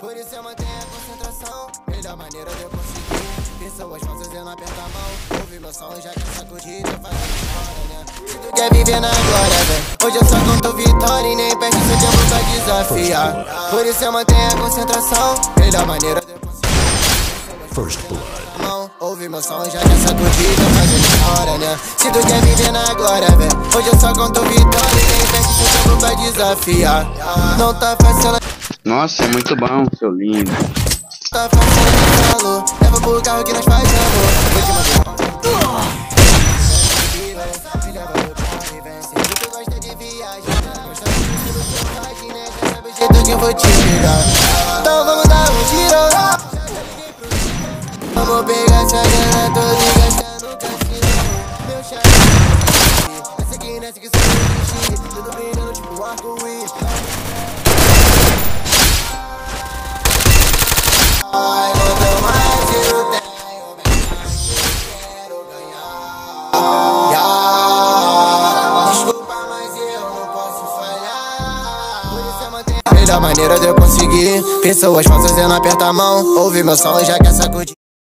Por isso eu mantenho a concentração. Melhor maneira de eu conseguir. Pessoas falsas eu não aperto a mão. Ouve meu som já quer sacudir. Tô fazendo história, né? Se tu quer viver na glória, vem. Hoje eu só conto vitória e nem perde seu tempo pra desafiar. Por isso eu mantenho a concentração. Melhor maneira de eu conseguir. First blood. Ouve meu som já quer sacudir. Tô fazendo história, né? Se tu quer viver na glória, vem. Hoje eu só conto vitória e nem perde seu tempo pra desafiar. Não tá fácil Nossa, é muito bom, seu lindo. tá Leva pro carro que nós Vou te mandar eu vou te Então vamos dar um giro Vamos pegar essa grana toda melhor maneira de eu conseguir. Pessoas falsas eu não aperto a mão. Ouve meu som e já quer sacudir.